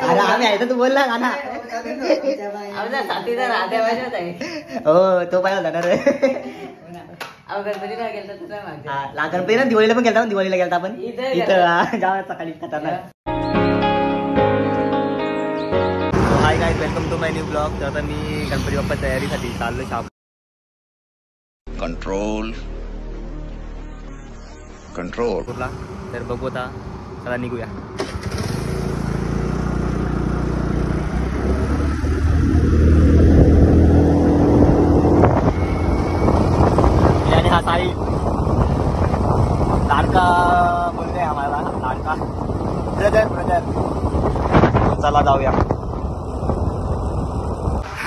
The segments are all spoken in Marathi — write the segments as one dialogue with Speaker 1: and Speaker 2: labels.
Speaker 1: अरे आम्ही आहे तर तू बोलला का ना
Speaker 2: आमच्या साथीदार राहत्या पाहिजे होते.
Speaker 1: हो तो पाहिजे होता ना रे. हा, ला- गणपती ना दिवाळीला पण गेलता दिवाळीला गेलता आपण?
Speaker 2: इथं
Speaker 1: जाऊया सकाळी खतरनाक. Hi guys welcome to my new blog तर आता मी गणपती बाप्पा तयारीसाठी चाललो शाप
Speaker 3: control control.
Speaker 1: पूरला तर बघू आता चला निघूया मी आणि हा साई लाडका बोलते आम्हाला लाडका ब्रदर ब्रदर चला जाऊया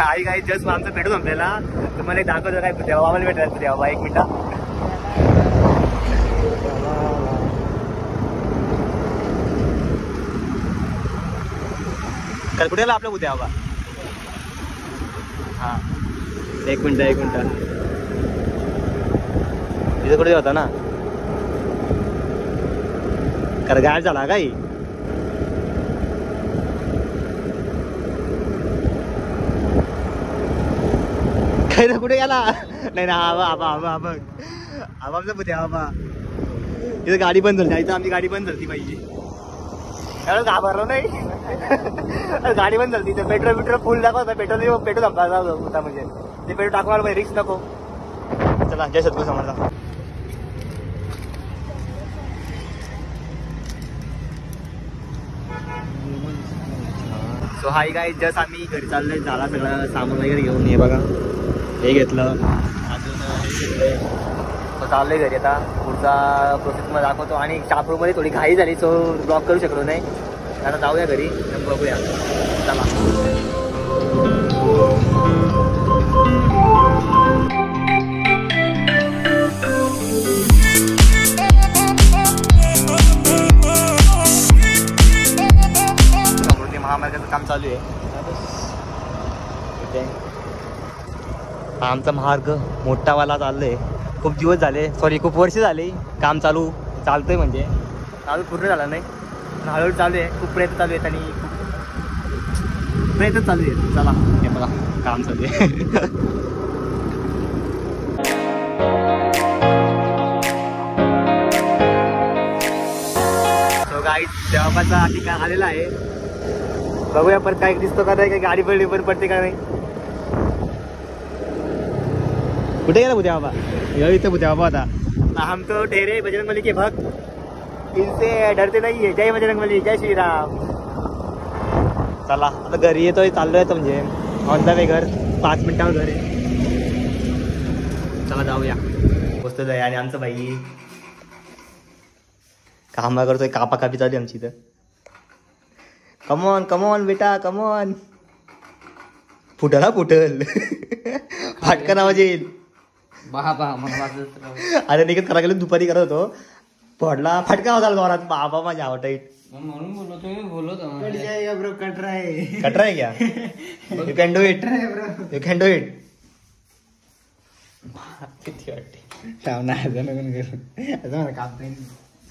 Speaker 1: आई काही जस्ट आमचं भेटू आपल्याला तुम्हाला एक दाखवतो काय देवा आम्हाला भेटायला देवा एक मिनिट काल कुठे आपल्या उद्या बाबा? हा. एक मिनटं एक मिनटं. तिथं कुठे होता ना? कर गाड झाला काही? काही ना कुठे गेला? नाही ना आबा आबा आबा आबा आबा आमचा पुते आबा इथं गाडी बंद झाली. इथं आमची गाडी बंद झाली पाहिजे. त्यावेळेस घाबरलो नाही. गाडी बंद झाली तिथे पेट्रोल बिट्रोल फुल दाखवता पेट्रोल पेट्रोल संपला होता म्हणजे ते पेट्रोल टाकवायला आलं रिक्स नको. चला जय सद्गुरू समजा सो हाय गाय जस्ट आम्ही घरी चाललोय. झाला सगळं सामान वगैरे घेऊन. ये बघा. हे घेतलं. अजून हे सो चाललोय घरी आता. पुढचा प्रोसेस मध्ये दाखवतो. आणि शापूरमध्ये थोडी घाई झाली सो ब्लॉक करू शकलो नाही. आता जाऊया घरी मग बघूया. चला. महामार्गाचं काम चालू आहे. आमचा मार्ग मोठावाला चाललोय. खूप दिवस झाले. सॉरी खूप वर्ष झाले. काम चालू चालतंय म्हणजे. चालू पूर्ण झाला नाही. पण हळूहळू चालू आहे. खूप प्रयत्न चालू आहेत आणि खूप प्रयत्न चालू आहेत. चला. हे बघा काम चालू आहे. ठिकाण आलेला आहे बघूया परत काय दिसतो का नाही काही गाडी पडली पण पडते का नाही. कुठे गेला बुद्या बाबा यो इथे बुद्या बाबा आता हम तो ठेरे बजरंग बली के भक्त। इनसे डरते नाही आहे जय बजरंग बली जय श्रीराम चला आता घरी येतोय चाललोय तर म्हणजे. ऑन द वे घर पाच मिनिटावर घर आहे. चला जाऊया. मस्त जाय आणि आमचं बाई कामा करतोय कापा कापी चालू आमची इथं. कमॉन कमॉन बेटा कमॉन फुटल हा फुटल. फाटकन आवाज येईल.
Speaker 2: बाबा मग वाजत राहू.
Speaker 1: अरे निघत करा गेलो दुपारी करत होतो. पडला फटका होता जोरात. बाबा माझ्या आवटाईट
Speaker 2: म्हणून बोललो तुम्ही बोललो तर
Speaker 1: कटरा आहे क्या? You can do it you can do it किती वाटते.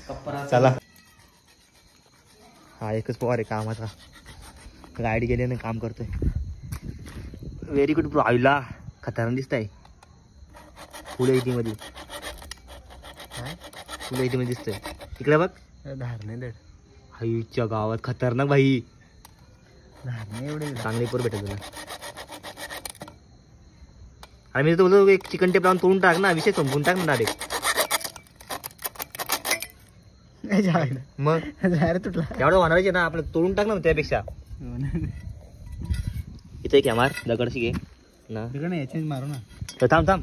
Speaker 2: कप्परा
Speaker 1: चला. हा एकच पवार आहे कामाचा. गाडी गेली ना काम करतोय. व्हेरी गुड ब्रो आईला खतरनाक दिसत आहे फुल एटी मध्ये फुल एटी मध्ये दिसतंय. इकडे बघ. आईच्या गावात खतरनाक भाई. चांगली पोर भेटेल तुला. आणि मी तर बोलतो एक चिकन टेप लावून तोडून टाक ना विषय संपून टाक ना डायरेक्ट. मग?
Speaker 4: तुटला.
Speaker 1: एवढं होणारच आहे ना आपलं तोडून टाक ना त्यापेक्षा. इथे एक दगडशी घे. ना.
Speaker 4: मारू ना.
Speaker 1: तर थांब थांब.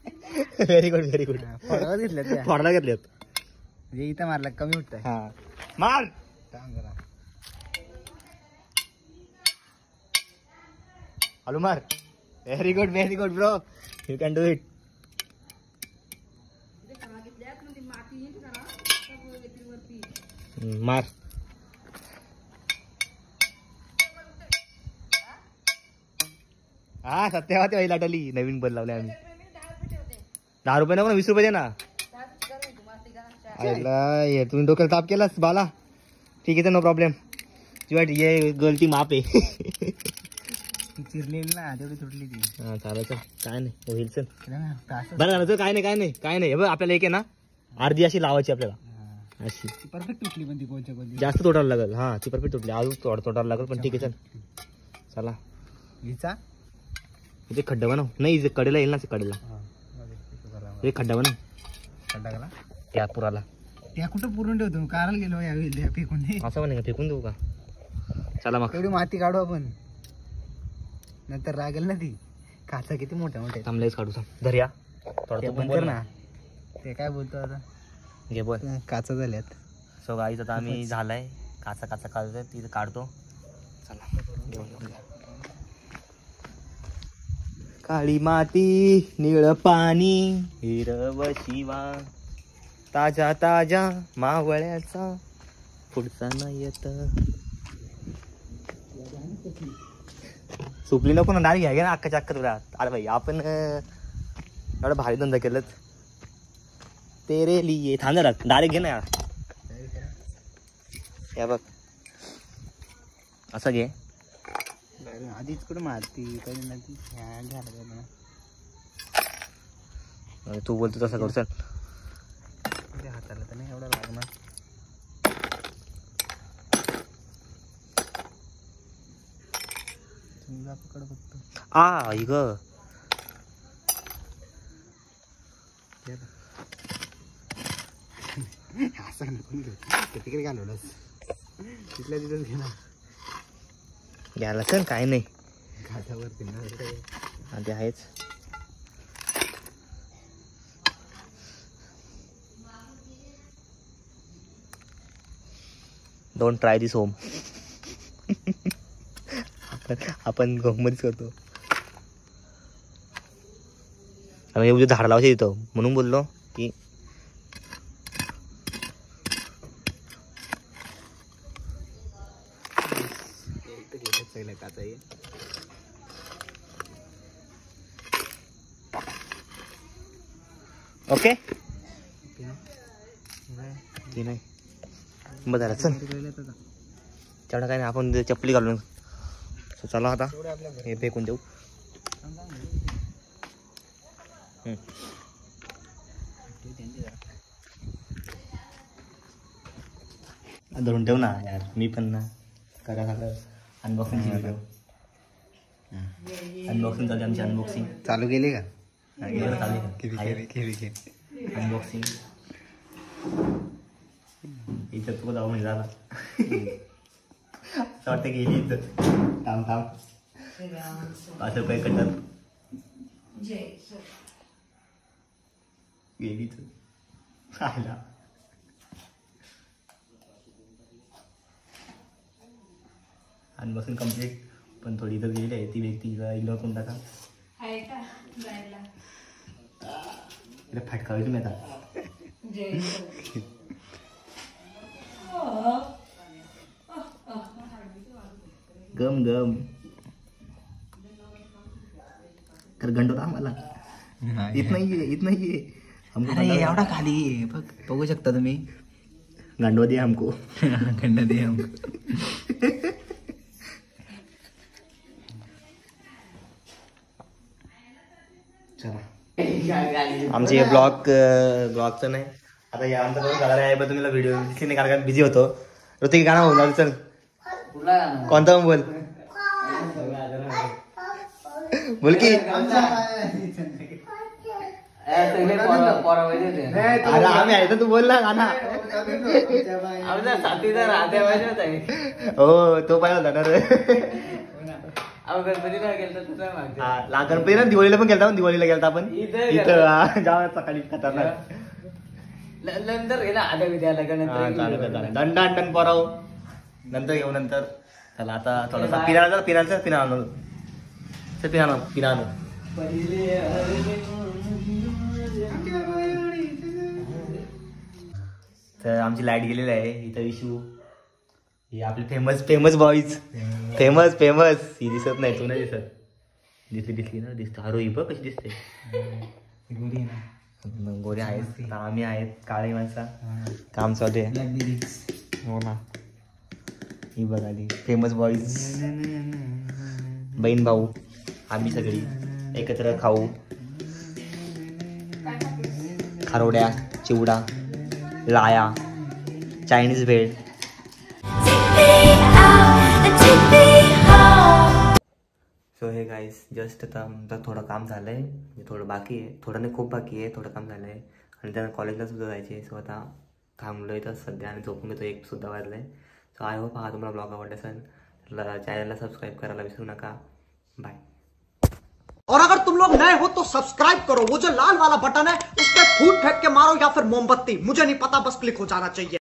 Speaker 1: व्हेरी गुड व्हेरी गुड
Speaker 4: फळं घेतल्यात त्या.
Speaker 1: फोडला घेतल्यात
Speaker 4: म्हणजे इथं मारला कमी उठतंय
Speaker 1: हा मार
Speaker 4: थांब जरा
Speaker 1: हॅलो मार very good very good bro you can do it मार हा सत्यावती व्हायला लाटली नवीन बल लावले आम्ही दहा रुपये नको ना वीस रुपये दे ना. आयला हे तुम्ही डोक्याला ताप केलास बाला. ठीक आहे नो प्रॉब्लेम ये गलती माप आहे.
Speaker 4: चिरलेली ना तेवढी तुटली ती.
Speaker 1: हा चालायचं काय नाही होईल चल. बरं झालं काय नाही काय नाही काय नाही. बघ आपल्याला एक आहे ना अर्धी अशी लावायची आपल्याला. अशी.
Speaker 4: परफेक्ट तुटली पण ती कोणती
Speaker 1: जास्त तोडायला लागेल. हा ती परफेक्ट तुटली. अजून तोड तोडायला लागेल पण ठीक आहे चल. चला.
Speaker 4: हिचा?
Speaker 1: इथे खड्डा बनव. नाही कडेला येईल ना कडेला. इथे खड्डा बनव
Speaker 4: खड्डा गेला
Speaker 1: त्या पुराला.
Speaker 4: त्या कुठं पुरून ठेवतो? काराला गेलो त्या फेकून.
Speaker 1: असं म्हणे का? फेकून देऊ का? चला मग.
Speaker 4: माती काढू आपण. नंतर रागेल ना ती. काचा किती मोठ्या मोठ्या
Speaker 1: थांबलेच काढू थांब. धर या. थोडा
Speaker 4: कर
Speaker 1: ना.
Speaker 4: ते काय बोलतो आता?
Speaker 1: घे बोल.
Speaker 4: काचा झाल्यात.
Speaker 1: सो गाईच आता आम्ही झालाय. काचा काचा काढतोय तिथे काढतो. चला घेऊन जाऊ घ्या. काळी माती निळ पाणी. हिरव शिवा ताजा ताजा मावळ्याचा पुढचा नाही येत सुपली नको ना डायरेक्ट घ्या घे ना अक्का चक्कर अरे भाई आपण एवढा भारी धंदा केलं तेरे लिये. थांब जरा डायरेक्ट घे ना या बघ. असं घे.
Speaker 4: आधीच कुठं मारती? काही ना ती ह्या झालं
Speaker 1: तू बोलतो तसं करू चल.
Speaker 4: हाताला तर नाही एवढा लागणार समजा पकड फक्त.
Speaker 1: आ इग
Speaker 4: असं नको तिकडे घालवलंस. तिथल्या तिथंच घे ना.
Speaker 1: घ्यायला चल काय नाही. ते आहेच. डोंट ट्राय दिस होम आपण आपण गमतच करतो. आम्ही उद्या झाड लावायचे तिथं. म्हणून बोललो की
Speaker 4: पहिला काचा ये
Speaker 1: ओके? नाही? बरं झालं चल. तेवढं काय नाही आपण चपली घालून. चला आता. हे फेकून देऊ. धरून ठेव ना यार. मी पण ना करा झालं अनबॉक्सिंगची व्हिडिओ अनबॉक्सिंग चालते आमची अनबॉक्सिंग
Speaker 4: चालू केली का? केली
Speaker 1: अनबॉक्सिंग इज्जत तुला जाऊ म्हणजे झाला असं वाटतं गेली इज्जत थांब थांब. पाच रुपये कटर गेली तर. आला अनबॉक्सिंग कंप्लीट पण थोडी इथं गेली आहे ती व्यक्ती इग्नोर करून टाका. तिला फटकावी तुम्ही आता. गम गम. कर गंडो था आम्हाला इतना ही है इतना ही है हमको
Speaker 4: अरे
Speaker 1: गंडो-
Speaker 4: एवढा खाली आहे. बघ बघू शकता तुम्ही.
Speaker 1: गंडो दिया हमको.
Speaker 4: खंड दे हमको.
Speaker 1: आमचे हे ब्लॉग ब्लॉगचं नाही. आता या आमचा बरोबर गाड्या आहे पण तुम्ही व्हिडिओ दिसली नाही कारण बिझी होतो. ऋतिक गाणं बोल झालं चल.
Speaker 2: कुठला गाणं?
Speaker 1: कोणता पण बोल. बोल की. अरे आम्ही आहे तर तू बोल ना गाणं? हो तो पाहिजे होता ना
Speaker 2: गणपतीला गेलतो.
Speaker 1: हा, गणपती ना दिवाळीला पण गेलता पण दिवाळीला गेलता आपण.
Speaker 2: इथं
Speaker 1: इथं जाऊ सकाळी खतरनाक.
Speaker 2: नंतर ना आता विद्या लग्न
Speaker 1: हा, चालेल चालेल दंड अंडन पोराव. नंतर येऊ नंतर. चला आता थोडासा जा पिनाला पिना पिना आणू तर आमची लाइट गेलेली आहे इथं इशू. ही आपली famous famous boys famous famous ही दिसत नाही तू नाही दिसत. दिसली दिसली ना दिसते. अरे ही बघ कशी दिसते.
Speaker 4: गोरी ना.
Speaker 1: गोरे आहेत आम्ही आहेत काळी माणसा. काम चालू आहे. हो ना. ही बघ आली फेमस बॉईज बहीण भाऊ. आम्ही सगळी एकत्र खाऊ. खारोड्या चिवडा लाया चायनीज भेळ. सो हे गाईस जस्ट आता आमचं थोडं काम झालं आहे म्हणजे थोडं बाकी आहे. थोडं नाही, खूप बाकी आहे. थोडं काम झालं आहे आणि त्यांना कॉलेजला सुद्धा जायचे आहे सो आता थांबलो आहे तर सध्या आणि झोपून घेतो एक सुद्धा वाजलं आहे सो आय होप हा तुम्हाला ब्लॉग आवडला असेल चॅनलला सबस्क्राईब करायला विसरू नका. बाय
Speaker 3: और अगर तुम लोग नए हो तो सब्सक्राइब करो। वो जो लाल वाला बटन है उस पर फूट फेंक के मारो या फिर मोमबत्ती। मुझे नहीं पता, बस क्लिक हो जाना चाहिए।